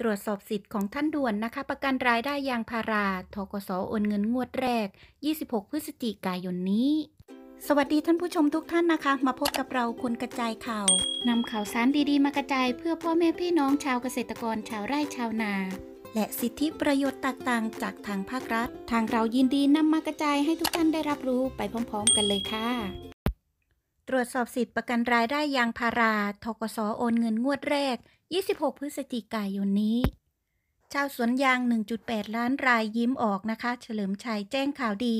ตรวจสอบสิทธิ์ของท่านด่วนนะคะ ประกันรายได้ยางพาราทกสโอนเงินงวดแรก 26 พฤศจิกายนนี้ สวัสดีท่านผู้ชมทุกท่านนะคะ มาพบกับเราคุณกระจายข่าวนำข่าวสารดีๆ มากระจายเพื่อพ่อแม่พี่น้องชาวเกษตรกรชาวไร่ชาวนา และสิทธิประโยชน์ต่างๆ จากทางภาครัฐ ทางเรายินดีนำมากระจายให้ทุกท่านได้รับรู้ไปพร้อม ๆ กันเลยค่ะ ตรวจสอบสิทธิประกันรายได้ยางพาราทกสโอนเงินงวดแรก 26 พฤศจิกายนนี้ ชาวสวนยาง 1.8 ล้านรายยิ้มออกนะคะ เฉลิมชัยแจ้งข่าวดี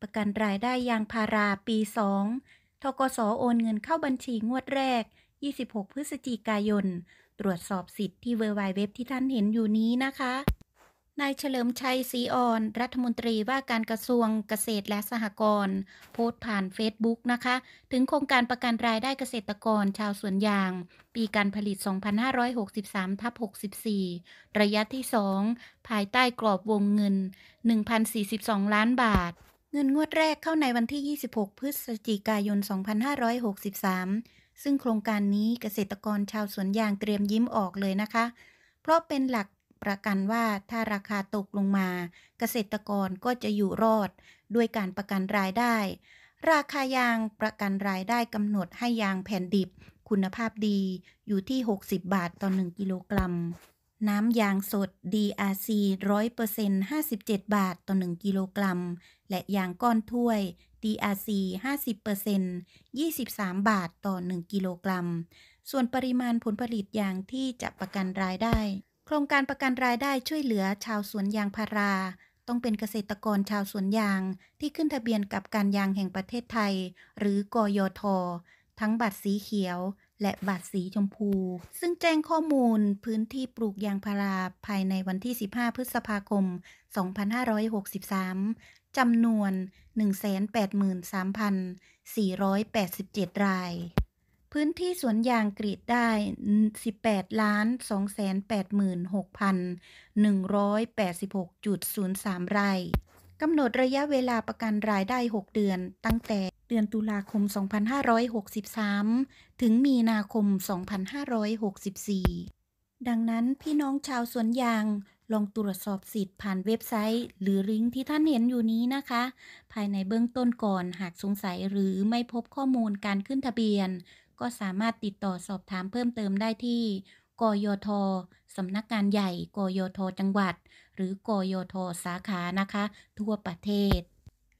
ประกันรายได้ยางพาราปี 2 ทกสโอนเงินเข้าบัญชีงวดแรก 26 พฤศจิกายน ตรวจสอบสิทธิ์ที่เวอร์ไวเว็บที่ท่านเห็นอยู่นี้นะคะ นายเฉลิมชัยศรีอ่อน รัฐมนตรีว่าการกระทรวงเกษตรและสหกรณ์โพสต์ผ่านเฟซบุ๊กนะคะ ถึงโครงการประกันรายได้เกษตรกรชาวสวนยาง ปีการผลิต 2563ทับ64 ระยะที่ 2 ภายใต้กรอบวงเงิน 1,042 ล้านบาท เงินงวดแรกเข้าในวันที่ 26 พฤศจิกายน 2563 ซึ่งโครงการนี้เกษตรกรชาวสวนยางเตรียมยิ้มออกเลยนะคะ เพราะเป็นหลัก ประกันว่าถ้าราคาตกลงมา เกษตรกรก็จะอยู่รอด ด้วยการประกันรายได้ ราคายางประกันรายได้กำหนดให้ยางแผ่นดิบ คุณภาพดีอยู่ที่ 60 บาทต่อ 1 กิโลกรัม น้ำยางสด DRC 100% 57 บาทต่อ 1 กิโลกรัม และยางก้อนถ้วย DRC 50% 23 บาทต่อ 1 กิโลกรัม ส่วนปริมาณผลผลิตยางที่จะประกันรายได้ โครงการประกันรายได้ช่วยเหลือชาวสวนยางพารา ต้องเป็นเกษตรกรชาวสวนยางที่ขึ้นทะเบียนกับการยางแห่งประเทศไทย หรือกยท ทั้งบัตรสีเขียว และบัตรสีชมพู ซึ่งแจ้งข้อมูลพื้นที่ปลูกยางพาราภายในวันที่ 15 พฤษภาคม 2563จำนวน 183,487 ราย พื้นที่สวนยางกรีดได้ 18ล้าน286,186.03 ไร่ กำหนดระยะเวลาประกันรายได้ 6 เดือน ตั้งแต่เดือนตุลาคม 2563 ถึงมีนาคม 2564 ดังนั้นพี่น้องชาวสวนยางลองตรวจสอบสิทธิ์ผ่านเว็บไซต์ หรือลิงก์ที่ท่านเห็นอยู่นี้นะคะ ภายในเบื้องต้นก่อนหากสงสัยหรือไม่พบข้อมูลการขึ้นทะเบียน ก็สามารถติดต่อสอบถามเพิ่มเติมได้ที่ กยทสำนักงานใหญ่ กยทจังหวัด หรือกยทสาขานะคะ ทั่วประเทศ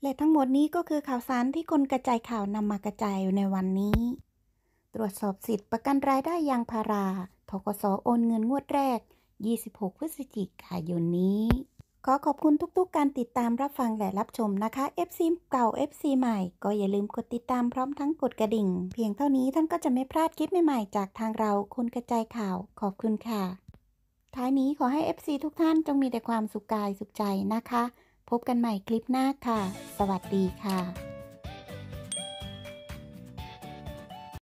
และทั้งหมดนี้ก็คือข่าวสารที่คนกระจายข่าวนำมากระจายในวันนี้ ตรวจสอบสิทธิ์ประกันรายได้ยางพาราทกสโอนเงินงวดแรก 26 พฤศจิกายนนี้ ขอขอบคุณทุกๆ การติดตามรับฟังและรับชมนะคะ FC เก่า FC ใหม่ ก็อย่าลืมกดติดตามพร้อมทั้งกดกระดิ่ง เพียงเท่านี้ท่านก็จะไม่พลาดคลิปใหม่ๆ จากทางเราคนกระจายข่าว ขอบคุณค่ะ ท้ายนี้ขอให้ FC ทุกท่านจงมีแต่ความสุขกายสุขใจนะคะ พบกันใหม่คลิปหน้าค่ะ สวัสดีค่ะ